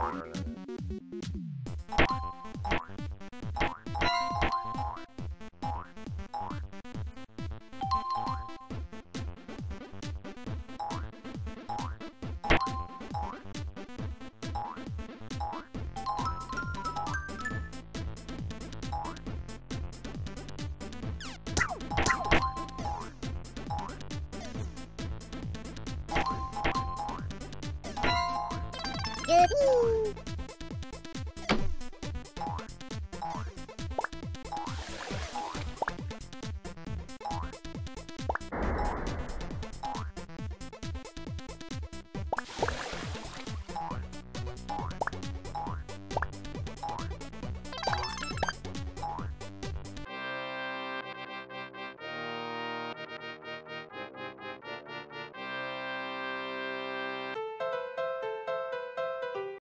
Honor. Good.